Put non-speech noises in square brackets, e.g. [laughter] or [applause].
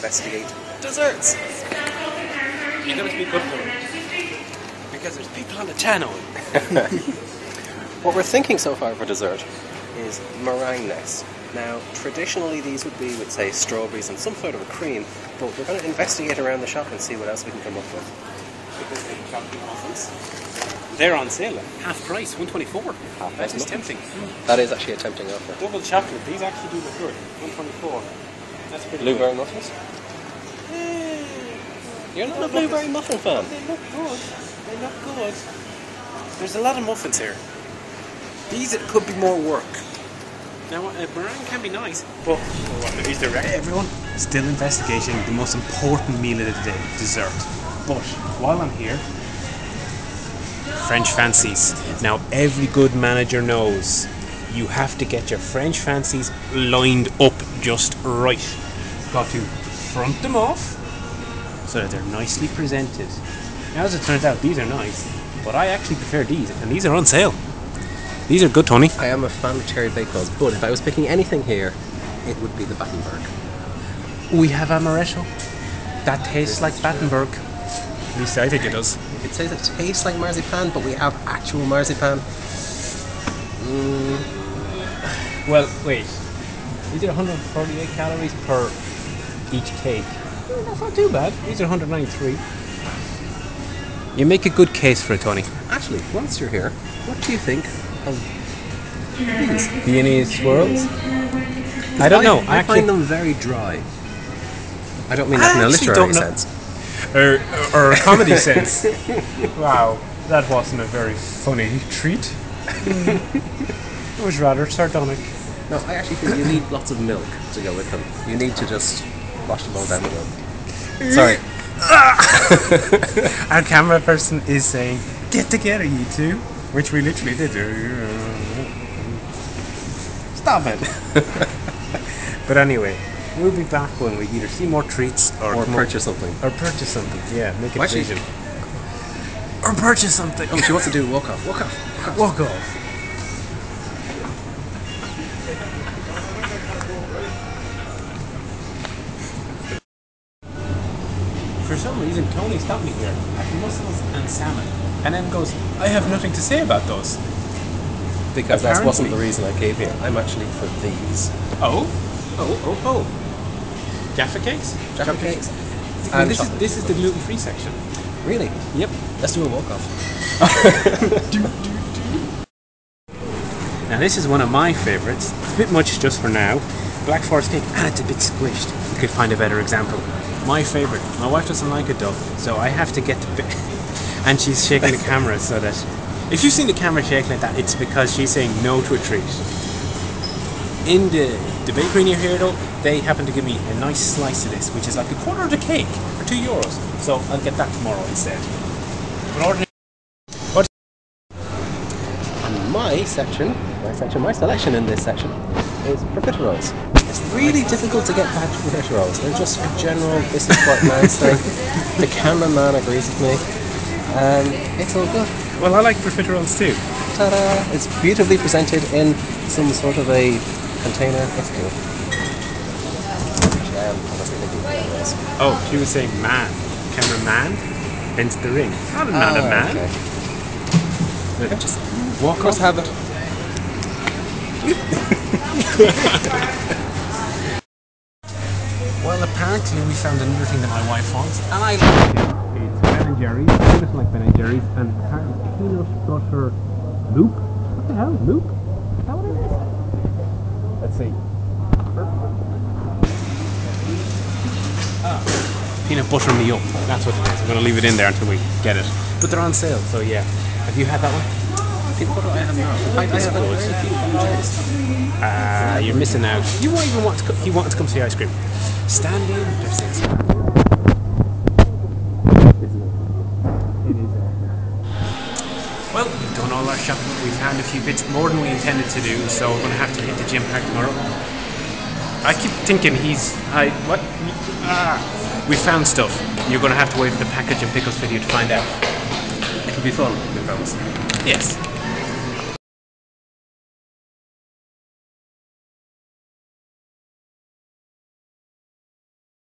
investigate desserts. You gotta speak up for it. Because there's people on the channel. [laughs] What we're thinking so far for dessert is meringue nests. Now, traditionally these would be with, say, strawberries and some sort of a cream, but we're going to investigate around the shop and see what else we can come up with. They chocolate muffins. They're on sale at half price, 124 Half That is tempting. That is actually a tempting offer. Double chocolate, these actually do look good. 124 That's pretty Blueberry muffins? You're not a blueberry muffin fan. They look good. They look good. There's a lot of muffins here. These could be more work. Now, uh, a meringue can be nice, but is there everyone still investigating the most important meal of the day, dessert. But while I'm here, French fancies. Now, every good manager knows you have to get your French fancies lined up just right. Got to front them off so that they're nicely presented. Now, as it turns out, these are nice, but I actually prefer these, and these are on sale. These are good, Tony. I am a fan of cherry rolls, but if I was picking anything here, it would be the Battenberg. We have amaretto. That tastes like Battenberg. At least I think it does. It says it tastes like marzipan, but we have actual marzipan. Mm. Well, wait. These are 148 calories per each cake. Hmm, That's not too bad. These are 193. You make a good case for it, Tony. Actually, whilst you're here, what do you think of these? Viennese swirls? I don't know. I, actually, find them very dry. I don't mean that in a actually literary don't know- sense. or, or a comedy [laughs] sense. Wow, that wasn't a very funny treat. [laughs] it was rather sardonic. No, I actually think you need lots of milk to go with them. You need to just wash them all down with milk. Sorry. [laughs] Our camera person is saying, "Get together, you two," which we literally did. Stop it. [laughs] but anyway, we'll be back when we either see more treats or, Or purchase something. or purchase something. Yeah, make a Actually- decision. Or purchase something. Oh, she wants to do walk off. Walk off. Walk off. For some reason, Tony stopped me here at mussels and salmon, and then goes, "I have nothing to say about those." Because that wasn't the reason I came here. I'm actually for these. Oh, oh, oh, oh! Jaffa cakes. Jaffa cakes. Well, And this is this is the gluten-free section. Really? Yep. Let's do a walk [laughs] [laughs] This is one of my favourites. A bit much just for now. Black forest cake, and it's a bit squished. You could find a better example. My favourite. My wife doesn't like it though, so I have to get the bit. [laughs] and she's shaking the camera so that if you've seen the camera shake like that, it's because she's saying no to a treat. In the the bakery near here though, they happen to give me a nice slice of this, which is like a quarter of the cake for two euros. So I'll get that tomorrow instead. But ordinary my section, my section, my selection in this section is profiteroles. It's really difficult to get bad profiteroles. They're just a general, this is quite nice thing. The cameraman agrees with me. Um, it's all good. well, I like profiteroles too. Ta-da! It's beautifully presented in some sort of a container. It's cool. Actually, I am honestly thinking profiteroles. Oh, she was saying man. Cameraman? Hence the ring. Not a, not a Ah, man. okay. Just walk off. have it. [laughs] Well, apparently we found another thing that my wife wants, and I like it. It's Ben and Jerry's. I just like Ben and Jerry's, and apparently peanut butter loop. What the hell, loop? Is that what it is? Let's see. Ah, peanut butter me up. That's what it is. I'm gonna leave it in there until we get it. But they're on sale, so yeah. Have you had that one? Ah, you're missing out. You won't even want to. Co- he wanted to come see ice cream. Stand in. Well, we've done all our shopping. We found a few bits more than we intended to do, so we're going to have to hit the gym pack tomorrow. I keep thinking he's. I what? Ah, we found stuff. You're going to have to wait for the package and pickups video to find out. It'll be we. Yes.